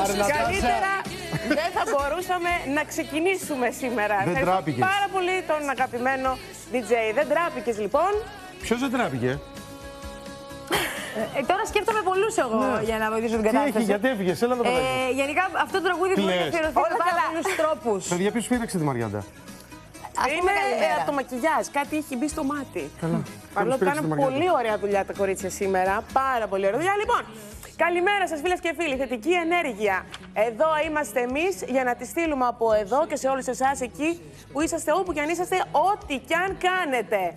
Άρε, Νατάσα. Καλύτερα δεν θα μπορούσαμε να ξεκινήσουμε σήμερα. Δεν Ευχαριστώ τράπηκες. πάρα πολύ τον αγαπημένο DJ. Δεν τράπηκες λοιπόν. Ποιος δεν τράπηκε; Ε, τώρα σκέφτομαι πολλούς εγώ για να βοηθήσω την Ναι. Τι κατάσταση. έχει, γιατί έφυγες, έλα εδώ παιδάκι. Ε, γενικά αυτό το τραγούδι μπορεί να Κλαις. αφιερωθεί με Όλα πάρα καλά. πολλούς τρόπους. Παιδιά, ποιο πήραξε τη Μαριάντα. Α πούμε Είναι ε, καλημέρα. από το μακιγιάζ. Κάτι έχει μπει στο μάτι. Καλά. Παρόλο που Κάποιος πήραξε τη κάνουν Μαριάντα; πολύ ωραία δουλειά τα κορίτσια σήμερα. Πάρα πολύ ωραία δουλειά. Λοιπόν, καλημέρα σας, φίλες και φίλοι. Θετική ενέργεια. Εδώ είμαστε εμείς για να τη στείλουμε από εδώ και σε όλους εσάς εκεί που είσαστε, όπου και αν είσαστε, ό,τι κι αν κάνετε.